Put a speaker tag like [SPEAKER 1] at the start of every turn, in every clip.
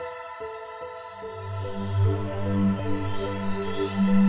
[SPEAKER 1] Thank you.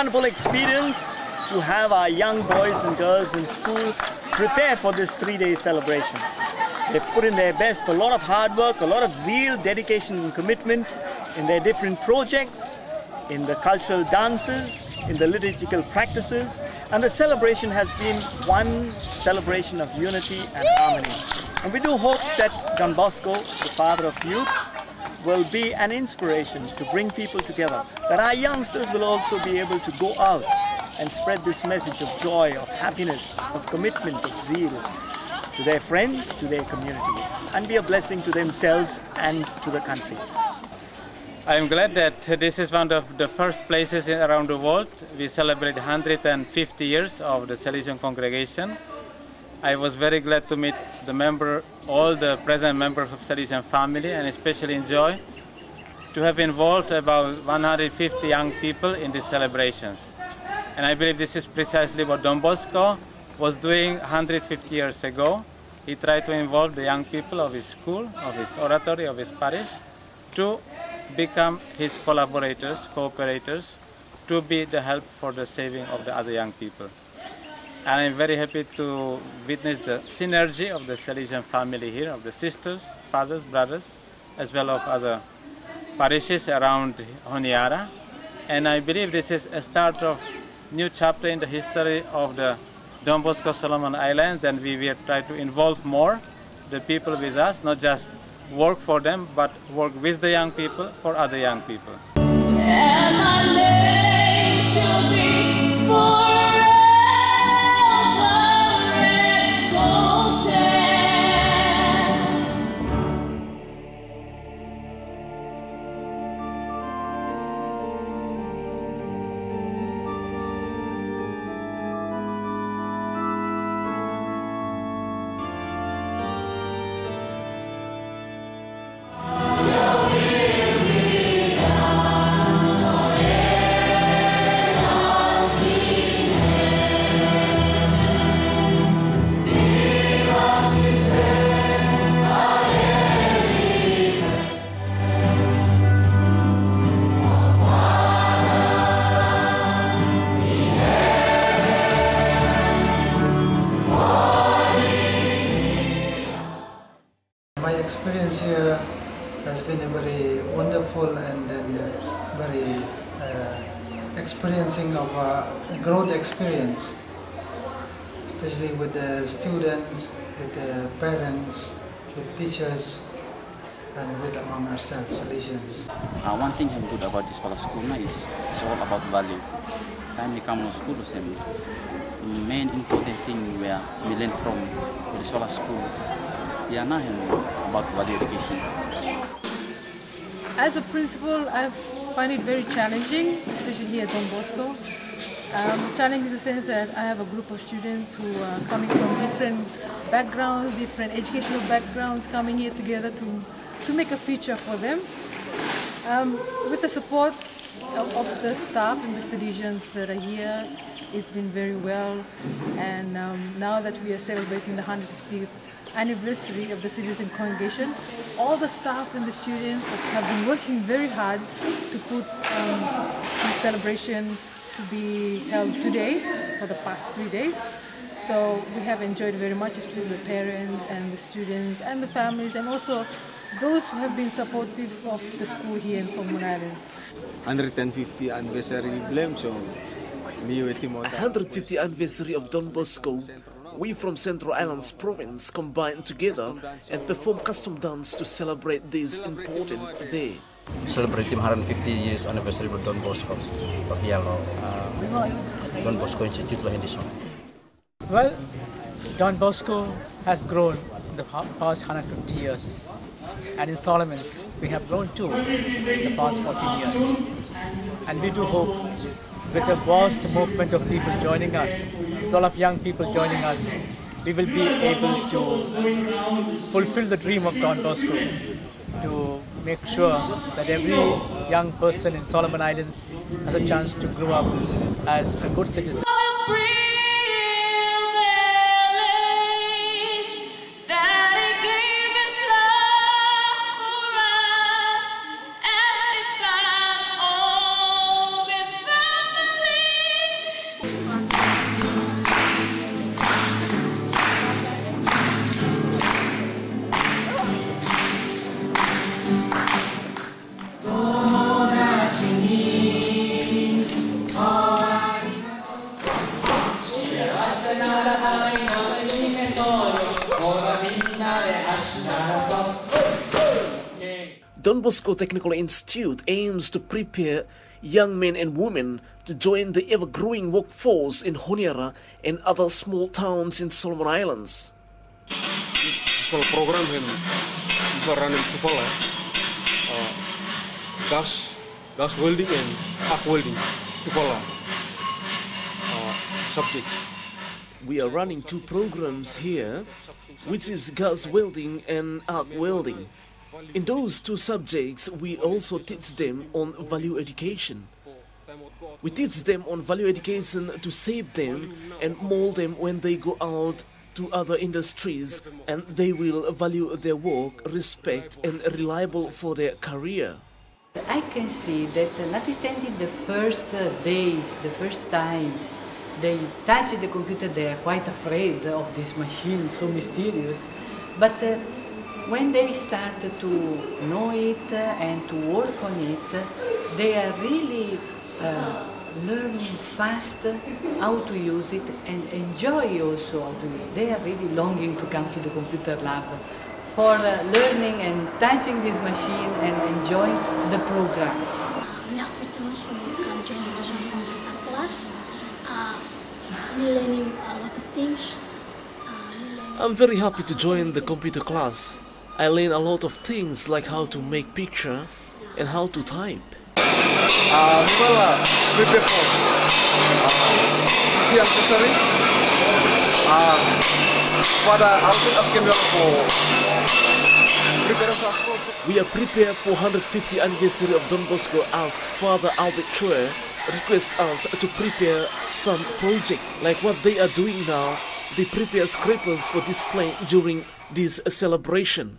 [SPEAKER 1] Wonderful experience to have our young boys and girls in school prepare for this three-day celebration. They've put in their best, a lot of hard work, a lot of zeal, dedication and commitment in their different projects, in the cultural dances, in the liturgical practices, and the celebration has been one celebration of unity and harmony. And we do hope that Don Bosco, the father of youth, will be an inspiration to bring people together, that our youngsters will also be able to go out and spread this message of joy, of happiness, of commitment, of zeal to their friends, to their communities, and be a blessing to themselves and to the country.
[SPEAKER 2] I am glad that this is one of the first places around the world. We celebrate 150 years of the Salesian congregation. I was very glad to meet the member, all the present members of Salesian family, and especially enjoy to have involved about 150 young people in these celebrations. And I believe this is precisely what Don Bosco was doing 150 years ago. He tried to involve the young people of his school, of his oratory, of his parish, to become his collaborators, cooperators, to be the help for the saving of the other young people. And I'm very happy to witness the synergy of the Salesian family here, of the sisters, fathers, brothers, as well as other parishes around Honiara. And I believe this is a start of new chapter in the history of the Don Bosco Solomon Islands. And we will try to involve more the people with us, not just work for them, but work with the young people for other young people.
[SPEAKER 3] Experience, especially with the students, with the parents, with teachers, and with among ourselves, Salesians.
[SPEAKER 4] Uh, one thing I'm good about this Pala school now is it's all about value. Time we come to school, the main important thing we we learn from this Pala school. We are now about value education.
[SPEAKER 5] As a principal, I find it very challenging, especially here at Don Bosco. Um, challenge in the sense that I have a group of students who are coming from different backgrounds, different educational backgrounds, coming here together to, to make a future for them. Um, with the support of, of the staff and the Salesians that are here, it's been very well. And um, now that we are celebrating the 150th anniversary of the Salesian congregation, all the staff and the students have been working very hard to put um, this celebration to be held today for the past three days. So we have enjoyed very much, especially the parents and the students and the families and also those who have been supportive of the school here in Solomon Islands.
[SPEAKER 6] 150 anniversary blame so me with Timothy
[SPEAKER 7] 150th anniversary of Don Bosco, we from Central Islands Province combined together and perform custom dance to celebrate this important day.
[SPEAKER 8] Celebrating 150 years anniversary of Don Bosco of Yellow uh, Don Bosco Institute.
[SPEAKER 9] Well, Don Bosco has grown in the past 150 years. And in Solomon's, we have grown too in the past 14 years. And we do hope with the vast movement of people joining us, with a lot of young people joining us, we will be able to fulfill the dream of Don Bosco to make sure that every young person in Solomon Islands has a chance to grow up as a good citizen.
[SPEAKER 7] Don Bosco Technical Institute aims to prepare young men and women to join the ever-growing workforce in Honiara and other small towns in Solomon Islands.
[SPEAKER 10] Well, program him running uh, gas, gas welding and arc welding uh, subject.
[SPEAKER 7] We are running two programs here, which is gas welding and arc welding. In those two subjects, we also teach them on value education. We teach them on value education to shape them and mold them when they go out to other industries and they will value their work, respect and reliable for their career.
[SPEAKER 11] I can see that notwithstanding the first days, the first times they touch the computer, they are quite afraid of this machine, so mysterious. But uh, when they start to know it and to work on it, they are really uh, learning fast how to use it and enjoy also how to use it. They are really longing to come to the computer lab for uh, learning and touching this machine and enjoying the programs.
[SPEAKER 12] banyak opportunities for me to come join the computer class. Uh, I'm learning a lot of things.
[SPEAKER 7] I'm very happy to join the computer class. I learn a lot of things like how to make picture and how to type.
[SPEAKER 10] Prepare for uh, the accessory. Uh, pada asking me for
[SPEAKER 7] We are prepared for 150 anniversary of Don Bosco as Father Albert Chue requests us to prepare some project like what they are doing now. They prepare scrapers for display during this celebration.